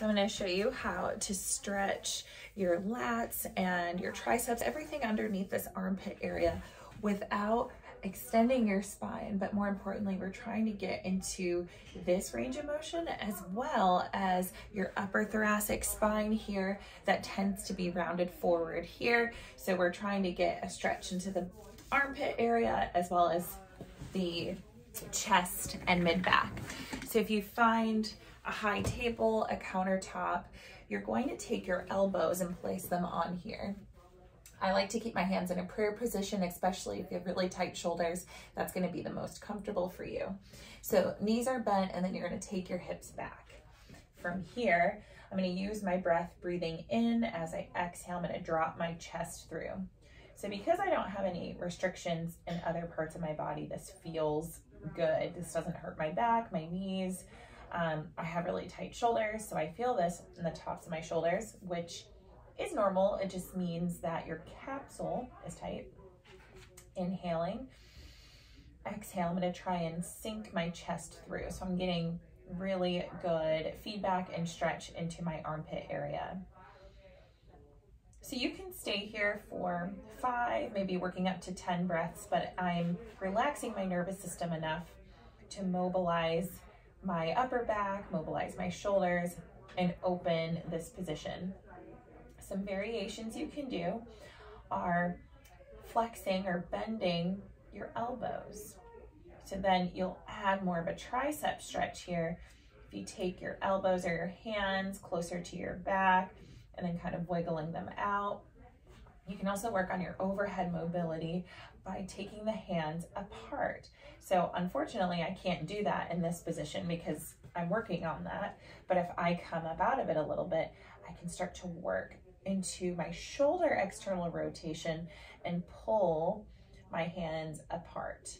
So I'm gonna show you how to stretch your lats and your triceps, everything underneath this armpit area without extending your spine, but more importantly, we're trying to get into this range of motion as well as your upper thoracic spine here that tends to be rounded forward here. So we're trying to get a stretch into the armpit area as well as the chest and mid back. So if you find a high table, a countertop, you're going to take your elbows and place them on here. I like to keep my hands in a prayer position, especially if you have really tight shoulders. That's gonna be the most comfortable for you. So knees are bent and then you're gonna take your hips back. From here, I'm gonna use my breath breathing in as I exhale, I'm gonna drop my chest through. So because I don't have any restrictions in other parts of my body, this feels good. This doesn't hurt my back, my knees. Um, I have really tight shoulders, so I feel this in the tops of my shoulders, which is normal. It just means that your capsule is tight. Inhaling. Exhale, I'm gonna try and sink my chest through. So I'm getting really good feedback and stretch into my armpit area. So you can stay here for five, maybe working up to 10 breaths, but I'm relaxing my nervous system enough to mobilize my upper back, mobilize my shoulders, and open this position some variations you can do are flexing or bending your elbows. So then you'll add more of a tricep stretch here. If you take your elbows or your hands closer to your back and then kind of wiggling them out. You can also work on your overhead mobility by taking the hands apart. So unfortunately, I can't do that in this position because I'm working on that. But if I come up out of it a little bit, I can start to work into my shoulder external rotation and pull my hands apart.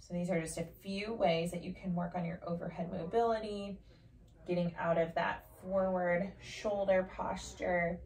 So these are just a few ways that you can work on your overhead mobility, getting out of that forward shoulder posture.